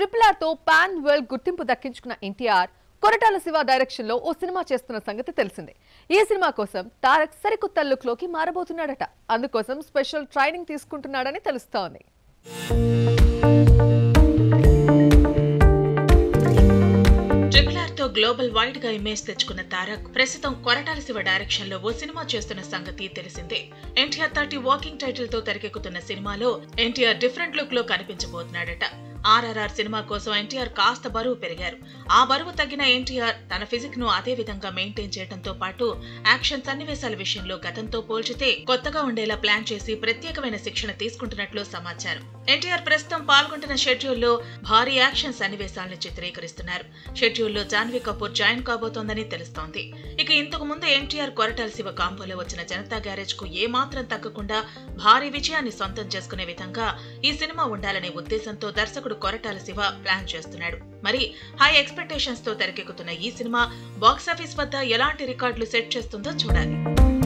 Triple ఆర్తో pan world గుర్తింపు దక్కించుకున్న ఎన్టీఆర్ కొరటాల శివ డైరెక్షన్లో ఓ సినిమా చేస్తున్న సంగతి తెలిసిందే. ఈ సినిమా కోసం తారక్ సరికొత్త లుక్లోకి మారబోతున్నాడట. అందుకోసం స్పెషల్ ట్రైనింగ్ తీసుకుంటున్నాడని తెలుస్తోంది. తో గ్లోబల్ వైడ్గా ఇమేజ్ తెచ్చుకున్న తారక్ ప్రస్తుతం కొరటాల శివ డైరెక్షన్లో ఓ సినిమా చేస్తున్న సంగతి తెలిసిందే. ఎన్టీఆర్ థర్టీ వాకింగ్ టైటిల్తో తెరకెక్కుతున్న సినిమాలో ఎన్టీఆర్ డిఫరెంట్ లుక్లో కనిపించబోతున్నాడట. ఆర్ఆర్ఆర్ సినిమా కోసం ఎన్టీఆర్ కాస్త బరువు పెరిగారు. ఆ బరువు తగ్గిన ఎన్టీఆర్ తన ఫిజిక్ను అదే విధంగా మెయింటైన్ చేయడంతో పాటు యాక్షన్ సన్నివేశాల విషయంలో గతంతో పోల్చితే కొత్తగా ఉండేలా ప్లాన్ చేసి ప్రత్యేకమైన శిక్షణ తీసుకుంటున్నట్లు సమాచారం. ఎన్టీఆర్ ప్రస్తుతం పాల్గొంటున్న షెడ్యూల్లో భారీ యాక్షన్ సన్నివేశాలను చిత్రీకరిస్తున్నారు. షెడ్యూల్లో జాన్వీ కపూర్ జాయిన్ కాబోతోందని తెలుస్తోంది. ఇక ఇంతకు ముందు ఎన్టీఆర్ కొరటాల శివ కాంపోలో వచ్చిన జనతా గ్యారేజ్కు ఏమాత్రం తగ్గకుండా భారీ విజయాన్ని సొంతం చేసుకునే విధంగా ఈ సినిమా ఉండాలనే ఉద్దేశంతో దర్శకుడు కొరటాల శివ ప్లాన్ చేస్తున్నాడు. మరి హై ఎక్స్పెక్టేషన్స్తో తెరకెక్కుతున్న ఈ సినిమా బాక్సాఫీస్ వద్ద ఎలాంటి రికార్డులు సెట్ చేస్తుందో చూడాలి.